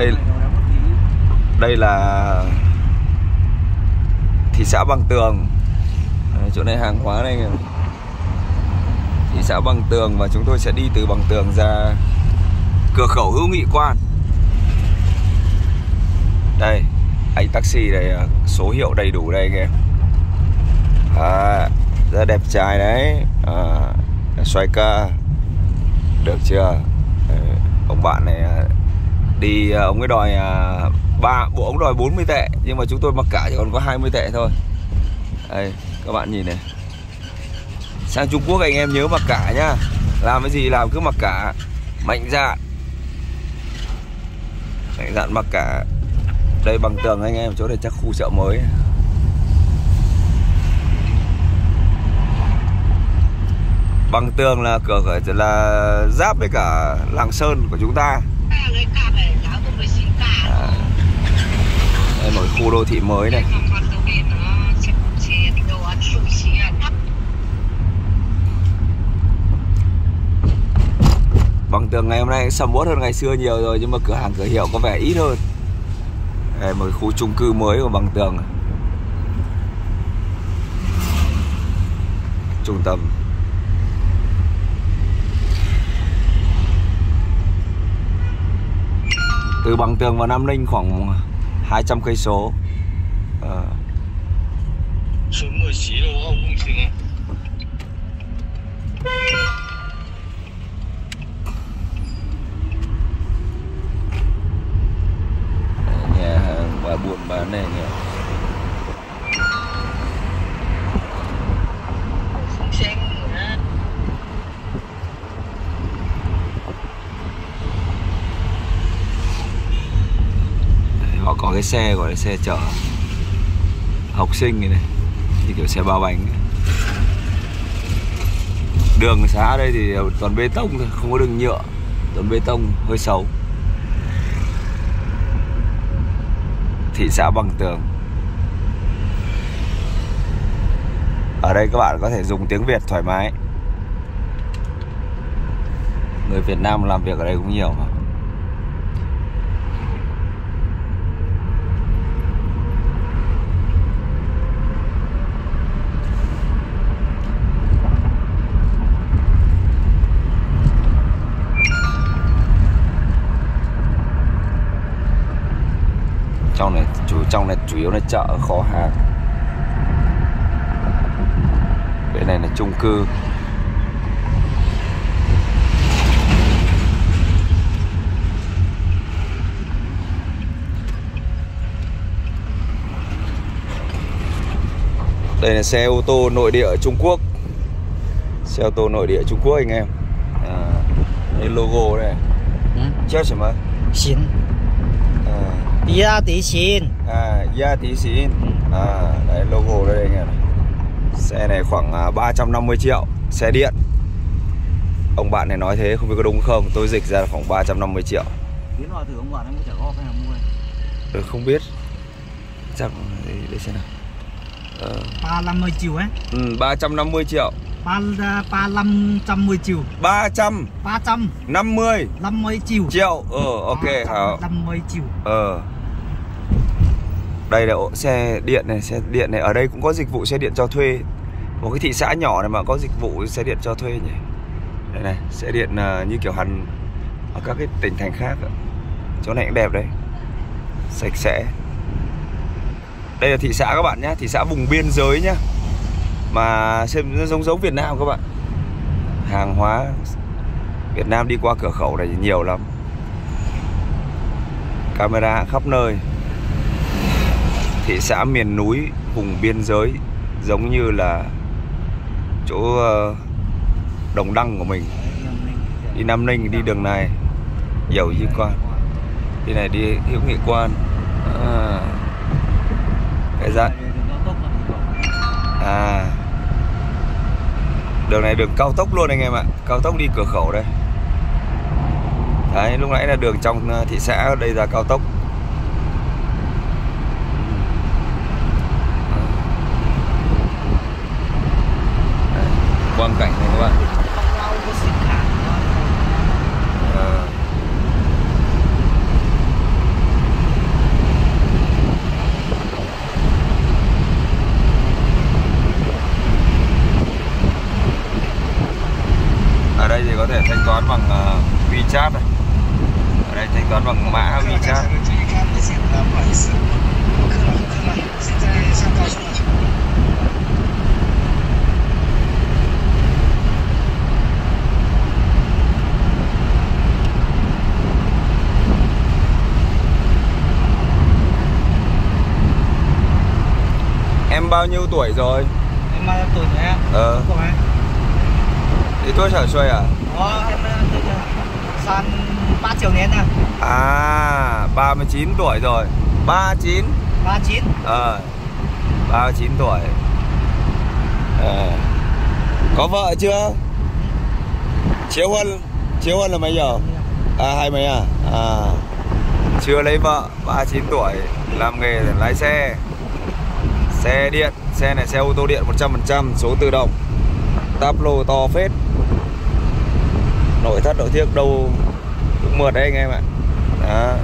đây đây là thị xã Bằng Tường. Đấy, chỗ này hàng hóa này thị xã Bằng Tường và chúng tôi sẽ đi từ Bằng Tường ra cửa khẩu Hữu Nghị Quan. Đây anh taxi này à, số hiệu đầy đủ đây kìa. À, rất đẹp trai đấy. À, xoay ca. Được chưa? Đấy, ông bạn này à, đi ờ, ông ấy đòi ờ, ba, bộ ông đòi 40 tệ, nhưng mà chúng tôi mặc cả chỉ còn có 20 tệ thôi. Đây, các bạn nhìn này. Sang Trung Quốc anh em nhớ mặc cả nhá. Làm cái gì làm cứ mặc cả. Mạnh dạn. Mạnh dạn mặc cả. Đây bằng tường anh em, chỗ này chắc khu chợ mới. Bằng tường là cửa khởi là giáp với cả làng sơn của chúng ta à, đây một khu đô thị mới này. Vâng, bằng tường ngày hôm nay sầm uất hơn ngày xưa nhiều rồi nhưng mà cửa hàng cửa hiệu có vẻ ít hơn. Đây một khu chung cư mới của bằng tường. Trung tâm. từ bằng tường vào Nam Ninh khoảng 200 cây số. Nhà hàng và buồn bán này nhỉ. Có cái xe gọi là xe chở học sinh này, này. thì kiểu xe ba bánh ấy. Đường xã ở đây thì toàn bê tông thôi, không có đường nhựa Toàn bê tông hơi xấu Thị xã bằng tường Ở đây các bạn có thể dùng tiếng Việt thoải mái Người Việt Nam làm việc ở đây cũng nhiều mà trong này chủ trong này chủ yếu là chợ kho hàng. Bên này là chung cư. Đây là xe ô tô nội địa Trung Quốc. Xe ô tô nội địa Trung Quốc anh em. À, đây logo này chết ừ? gì mà xin. À. 新，À, Gia Tí Xin à, Đấy logo đây anh em này. Xe này khoảng à, 350 triệu Xe điện. Ông bạn này nói thế không biết có đúng không? Tôi dịch ra là khoảng 350 triệu. Tiến vào thử ông bạn em có trả góp hay là mua này? Tôi không biết. Chắc để, để xem nào. Ờ, 350 triệu ấy, ừ, 350 triệu. 3 350 triệu, 350 350 triệu. triệu Ờ ok hảo. 350 triệu. Ờ đây là ô- xe điện này, Xe điện này, Ở đây cũng có dịch vụ xe điện cho thuê. Một cái thị xã nhỏ này mà có dịch vụ xe điện cho thuê nhỉ. Đây này, Xe điện à, như kiểu hẳn Ở các cái tỉnh thành khác. Chỗ này cũng đẹp đấy. Sạch sẽ. Đây là thị xã các bạn nhé Thị xã vùng biên giới nhá. Mà xem giống giống Việt Nam các bạn. Hàng hóa Việt Nam đi qua cửa khẩu này nhiều lắm. Camera khắp nơi thị xã miền núi vùng biên giới giống như là chỗ ờ, đồng đăng của mình. Đi Nam Ninh đi đường này. Dầu di quan đi này đi hữu nghị quan. À, cái dạng. À. Đường này đường cao tốc luôn anh em ạ. Cao tốc đi cửa khẩu đây. Đấy lúc nãy là đường trong ờ, thị xã đây là cao tốc. phong cảnh này các bạn. Ờ. Ở đây thì có thể thanh toán bằng uh, WeChat này. Ở đây thanh toán bằng mã WeChat. Em bao nhiêu tuổi rồi? Em bao nhiêu tuổi rồi em? Ờ. Thì tôi sở xuôi à? Ờ, em. San 3 triệu nén à? À 39 tuổi rồi 39 39. Ờ 39 tuổi Ờ. Có vợ chưa? Chiếu huân Chiếu huân là mấy giờ? À hai mấy à? À Chưa lấy vợ 39 tuổi Làm nghề lái xe Xe điện Xe này xe ô tô điện 100% Số tự động. Táp lô to phết. Nội thất nội thiết đâu Cũng mượt đấy anh em ạ. Đó.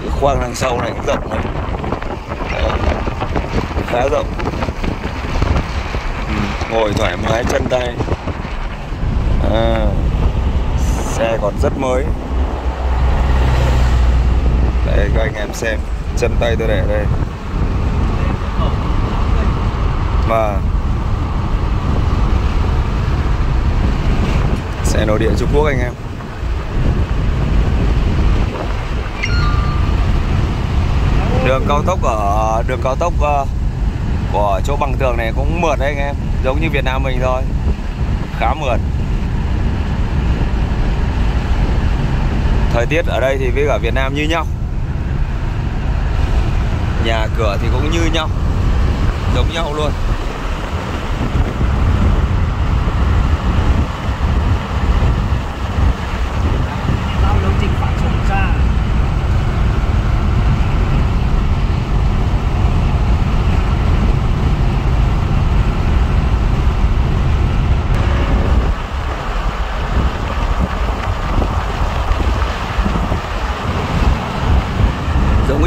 Cái khoang đằng sau này cũng rộng này Khá rộng. Ừ, Ngồi thoải mái chân tay. À, Xe còn rất mới. Đây các anh em xem. Chân tay tôi để đây. Mà Xe nội địa Trung Quốc anh em. Đường cao tốc ở, đường cao tốc ờ, của chỗ bằng tường này cũng mượt đấy anh em. Giống như Việt Nam mình thôi. Khá mượt. Thời tiết ở đây thì với cả Việt Nam như nhau. Nhà cửa thì cũng như nhau. Giống nhau luôn.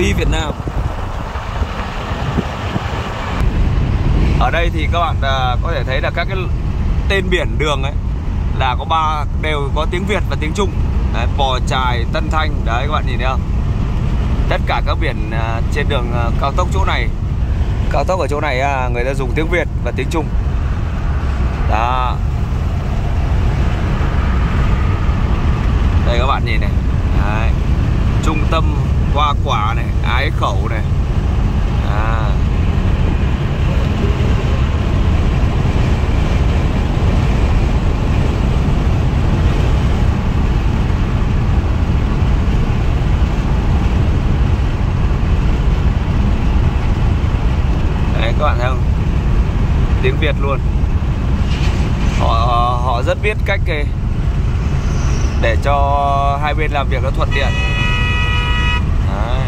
Giống Việt Nam. Ở đây thì các bạn à, có thể thấy là các cái tên biển đường ấy là có ba đều có tiếng Việt và tiếng Trung. Đấy, Pò Trài Tân Thanh đấy các bạn nhìn thấy không? Tất cả các biển à, trên đường à, cao tốc chỗ này cao tốc ở chỗ này à, người ta dùng tiếng Việt và tiếng Trung. Đó. Đây các bạn nhìn này. Đấy. trung tâm hoa quả này, ái khẩu này. À. Đấy, các bạn thấy không? Tiếng Việt luôn. Họ họ rất biết cách để cho hai bên làm việc nó thuận tiện. Đấy.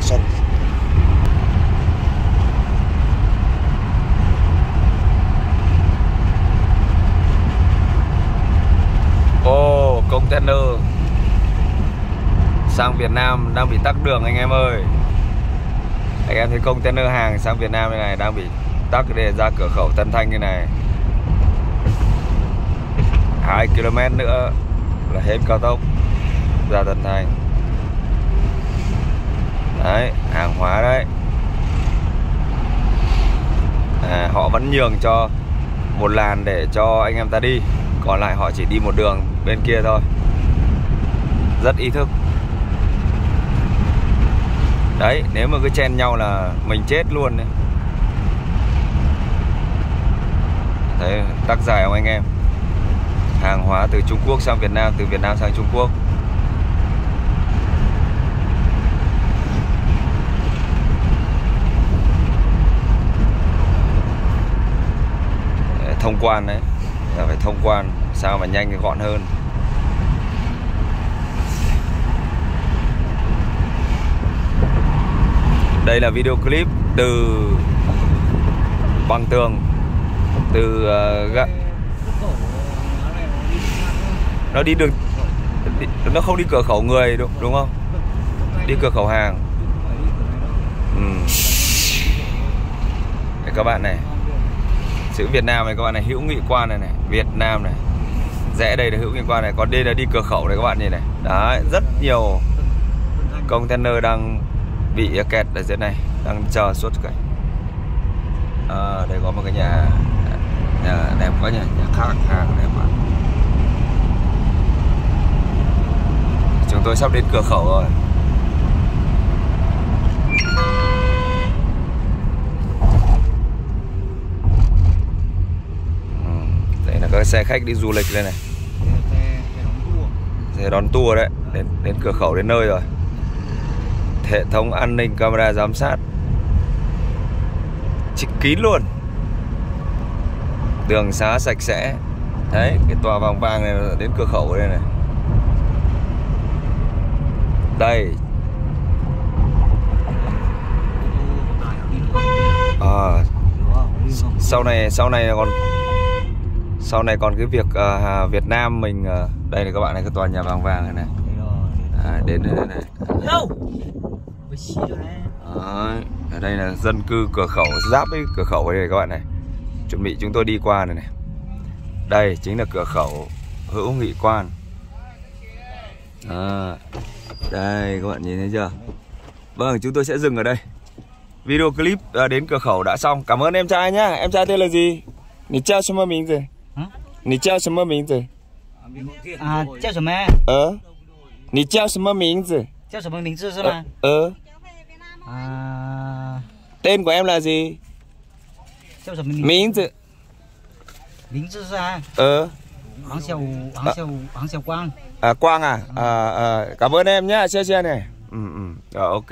Xong. Oh container sang Việt Nam đang bị tắc đường anh em ơi. Anh em thấy container hàng sang Việt Nam như này, đang bị tắc để ra cửa khẩu Tân Thanh như này. 2 km nữa là hết cao tốc ra Tân Thành. Đấy hàng hóa đấy. À, họ vẫn nhường cho một làn để cho anh em ta đi còn lại họ chỉ đi một đường bên kia thôi. Rất ý thức. Đấy nếu mà cứ chen nhau là mình chết luôn đấy. Thấy tắc dài không anh em? Hàng hóa từ Trung Quốc sang Việt Nam từ Việt Nam sang Trung Quốc. Ờ, thông quan đấy là phải thông quan sao mà nhanh gọn hơn. Đây là video clip từ bằng tường từ uh, nó đi đường nó không đi cửa khẩu người đúng, đúng không? Đi cửa khẩu hàng. Ừ. Các bạn này. Chữ Việt Nam này các bạn này hữu nghị quan này này. Việt Nam này. Rẽ đây là hữu nghị quan này còn đây là đi cửa khẩu này các bạn nhìn này. Đấy rất nhiều container đang bị kẹt ở dưới này đang chờ xuất cảnh à, ờ, đây có một cái nhà nhà đẹp quá nhỉ nhà khác hàng đẹp quá. Chúng tôi sắp đến cửa khẩu rồi. Ừ, đây là các xe khách đi du lịch đây này. Xe đón tour. Đấy. Đến đến cửa khẩu đến nơi rồi. Hệ thống an ninh camera giám sát. Chích kín luôn. Đường xá sạch sẽ. Đấy, cái tòa vàng vàng này đến cửa khẩu đây này đây. À, sau này sau này còn sau này còn cái việc à, Việt Nam mình à, đây này các bạn này cái tòa nhà vàng vàng này này. À, đến đây này, này. Đấy, ở đây là dân cư cửa khẩu giáp với cửa khẩu đây này các bạn này. Chuẩn bị chúng tôi đi qua này này. Đây chính là cửa khẩu hữu nghị quan. À, đây các bạn nhìn thấy chưa? Vâng chúng tôi sẽ dừng ở đây. Video clip à, đến cửa khẩu đã xong. Cảm ơn em trai nhá. Em trai tên là gì? Nì chào xem mơ mình rồi. Nì chào xem mơ mình rồi. À chào xem mơ Ờ. Nì chào xem mơ mình rồi. Chào xem mơ mình rồi Ờ, ờ. Tên của em là gì? Chào xem mơ mình. Rồi. Mình rồi à? Ờ. Hãng xe hãng à. xe hãng xe Quang. À Quang à? Ừ. à, à cảm ơn em nhé xe xe này. Ừ ừ. Rồi ok.